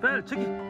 벨 저기.